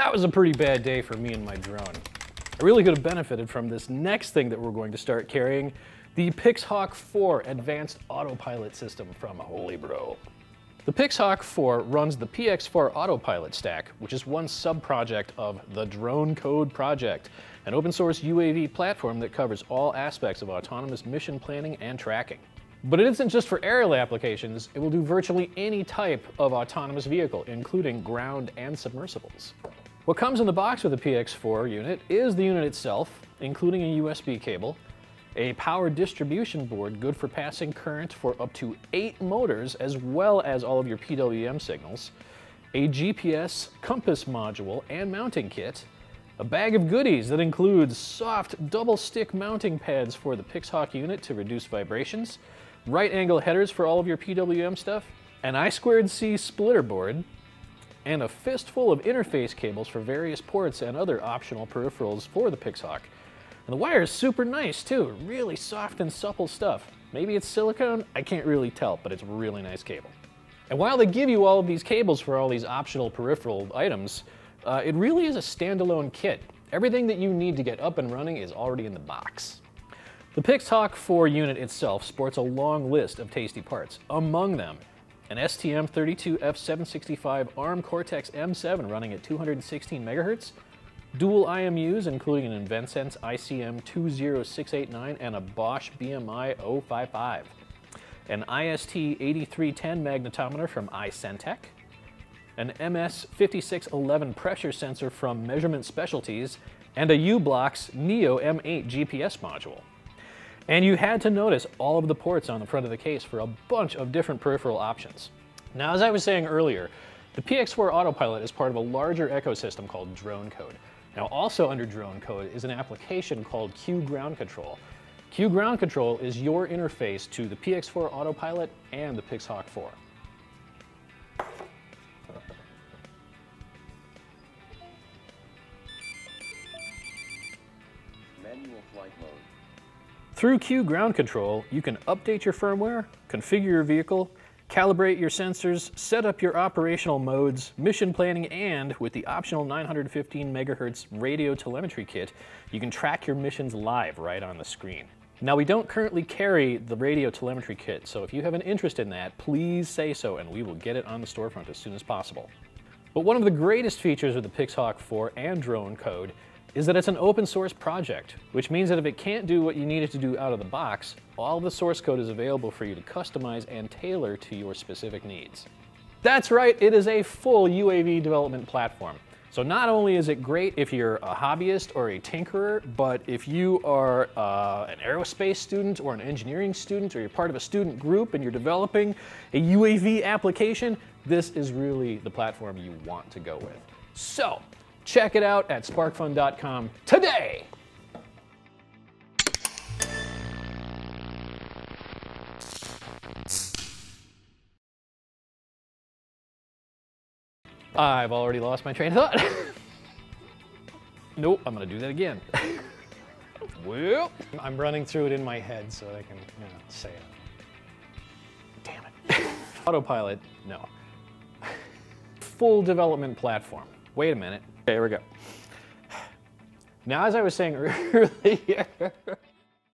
That was a pretty bad day for me and my drone. I really could have benefited from this next thing that we're going to start carrying, the Pixhawk 4 Advanced Autopilot System from HolyBro. The Pixhawk 4 runs the PX4 Autopilot stack, which is one sub-project of the Drone Code Project, an open source UAV platform that covers all aspects of autonomous mission planning and tracking. But it isn't just for aerial applications, it will do virtually any type of autonomous vehicle, including ground and submersibles. What comes in the box with the PX4 unit is the unit itself, including a USB cable, a power distribution board good for passing current for up to eight motors, as well as all of your PWM signals, a GPS compass module and mounting kit, a bag of goodies that includes soft double stick mounting pads for the Pixhawk unit to reduce vibrations, right angle headers for all of your PWM stuff, an I2C splitter board, and a fistful of interface cables for various ports and other optional peripherals for the Pixhawk. And the wire is super nice too, really soft and supple stuff. Maybe it's silicone, I can't really tell, but it's a really nice cable. And while they give you all of these cables for all these optional peripheral items, uh, it really is a standalone kit. Everything that you need to get up and running is already in the box. The Pixhawk 4 unit itself sports a long list of tasty parts. Among them, an STM32F765 ARM Cortex M7 running at 216 megahertz, dual IMUs including an InvenSense ICM20689 and a Bosch BMI 055, an IST8310 magnetometer from iSentek, an MS5611 pressure sensor from Measurement Specialties, and a u-blox Neo M8 GPS module. And you had to notice all of the ports on the front of the case for a bunch of different peripheral options. Now, as I was saying earlier, the PX4 Autopilot is part of a larger ecosystem called Drone Code. Now, also under Drone Code is an application called Q Ground Control. Q Ground Control is your interface to the PX4 Autopilot and the Pixhawk 4. Manual flight mode. Through Q Ground Control, you can update your firmware, configure your vehicle, calibrate your sensors, set up your operational modes, mission planning, and with the optional 915 megahertz radio telemetry kit, you can track your missions live right on the screen. Now we don't currently carry the radio telemetry kit, so if you have an interest in that, please say so and we will get it on the storefront as soon as possible. But one of the greatest features of the Pixhawk 4 and drone code is that it's an open source project, which means that if it can't do what you need it to do out of the box, all the source code is available for you to customize and tailor to your specific needs. That's right, it is a full UAV development platform. So not only is it great if you're a hobbyist or a tinkerer, but if you are uh, an aerospace student or an engineering student, or you're part of a student group and you're developing a UAV application, this is really the platform you want to go with. So Check it out at sparkfun.com today. I've already lost my train of thought. nope, I'm gonna do that again. well, I'm running through it in my head so I can you know, say it. Damn it. Autopilot, no. Full development platform. Wait a minute. Okay, here we go. Now, as I was saying earlier,